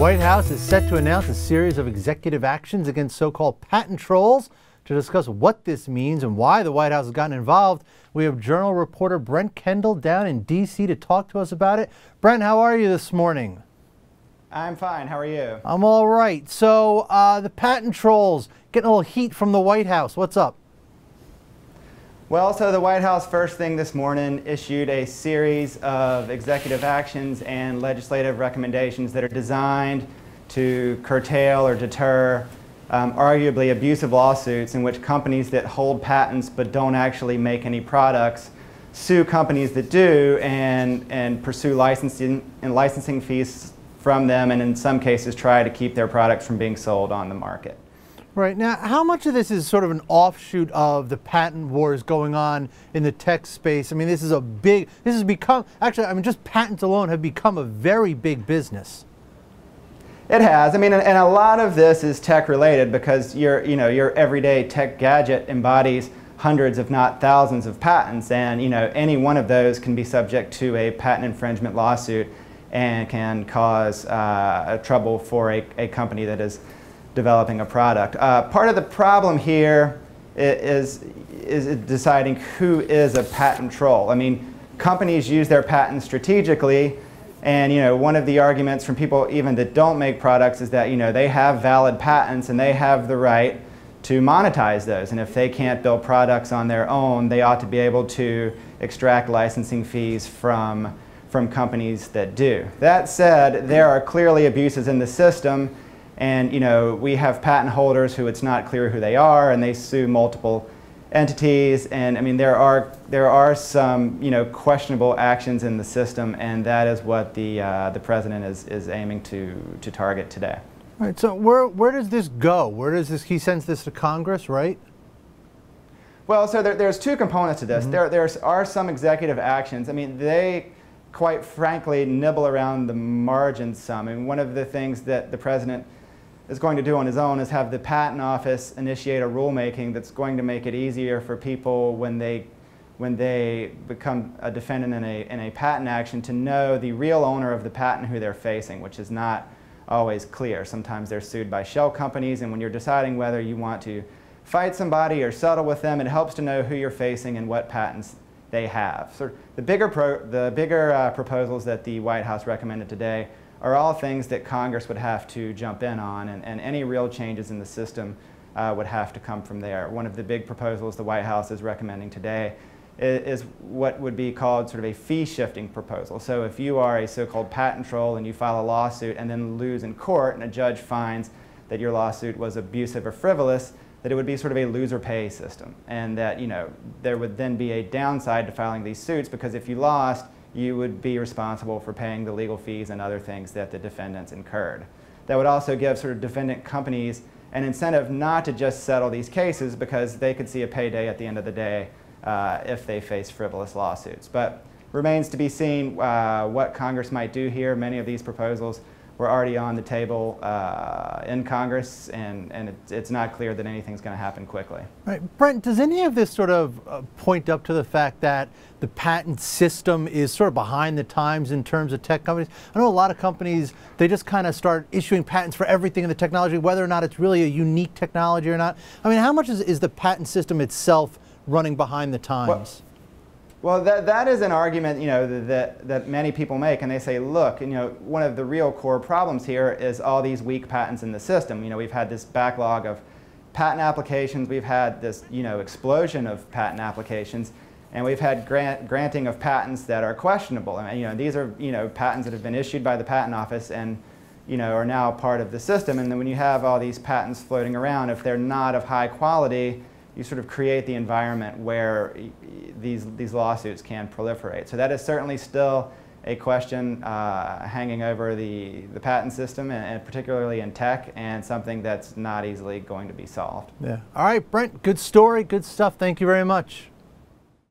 White House is set to announce a series of executive actions against so called patent trolls. To discuss what this means and why the White House has gotten involved, we have journal reporter Brent Kendall down in D.C. to talk to us about it. Brent, how are you this morning? I'm fine. How are you? I'm all right. So, uh, the patent trolls getting a little heat from the White House. What's up? Well, so the White House first thing this morning issued a series of executive actions and legislative recommendations that are designed to curtail or deter um, arguably abusive lawsuits in which companies that hold patents but don't actually make any products sue companies that do and, and pursue licensing and licensing fees from them and in some cases try to keep their products from being sold on the market. Right. Now, how much of this is sort of an offshoot of the patent wars going on in the tech space? I mean, this is a big, this has become, actually, I mean, just patents alone have become a very big business. It has. I mean, and a lot of this is tech related because your, you know, your everyday tech gadget embodies hundreds, if not thousands, of patents, and you know, any one of those can be subject to a patent infringement lawsuit and can cause uh, trouble for a, a company that is developing a product. Uh, part of the problem here is, is deciding who is a patent troll. I mean, companies use their patents strategically, and you know, one of the arguments from people even that don't make products is that you know, they have valid patents and they have the right to monetize those. And if they can't build products on their own, they ought to be able to extract licensing fees from, from companies that do. That said, there are clearly abuses in the system and you know, we have patent holders who it's not clear who they are, and they sue multiple entities. And I mean, there are there are some you know questionable actions in the system, and that is what the uh, the president is is aiming to to target today. All right. So where where does this go? Where does this? He sends this to Congress, right? Well, so there, there's two components to this. Mm -hmm. There there are some executive actions. I mean, they quite frankly nibble around the margins some. I mean, one of the things that the president is going to do on his own is have the patent office initiate a rulemaking that's going to make it easier for people when they when they become a defendant in a, in a patent action to know the real owner of the patent who they're facing, which is not always clear. Sometimes they're sued by shell companies, and when you're deciding whether you want to fight somebody or settle with them, it helps to know who you're facing and what patents they have. So the bigger, pro, the bigger uh, proposals that the White House recommended today are all things that Congress would have to jump in on, and, and any real changes in the system uh, would have to come from there. One of the big proposals the White House is recommending today is, is what would be called sort of a fee shifting proposal. So if you are a so-called patent troll and you file a lawsuit and then lose in court and a judge finds that your lawsuit was abusive or frivolous, that it would be sort of a loser pay system and that you know there would then be a downside to filing these suits because if you lost you would be responsible for paying the legal fees and other things that the defendants incurred. That would also give sort of defendant companies an incentive not to just settle these cases because they could see a payday at the end of the day uh, if they face frivolous lawsuits. But remains to be seen uh, what Congress might do here. Many of these proposals were already on the table uh, in Congress, and, and it, it's not clear that anything's going to happen quickly. Right. Brent, does any of this sort of uh, point up to the fact that the patent system is sort of behind the times in terms of tech companies? I know a lot of companies, they just kind of start issuing patents for everything in the technology, whether or not it's really a unique technology or not. I mean, how much is, is the patent system itself running behind the times? Well, well, that, that is an argument you know, that, that many people make, and they say, look, you know, one of the real core problems here is all these weak patents in the system. You know, we've had this backlog of patent applications, we've had this you know, explosion of patent applications, and we've had grant, granting of patents that are questionable. I mean, you know, these are you know, patents that have been issued by the Patent Office and you know, are now part of the system. And then when you have all these patents floating around, if they're not of high quality, you sort of create the environment where these, these lawsuits can proliferate. So that is certainly still a question uh, hanging over the, the patent system, and, and, particularly in tech, and something that's not easily going to be solved. Yeah. All right, Brent, good story, good stuff. Thank you very much.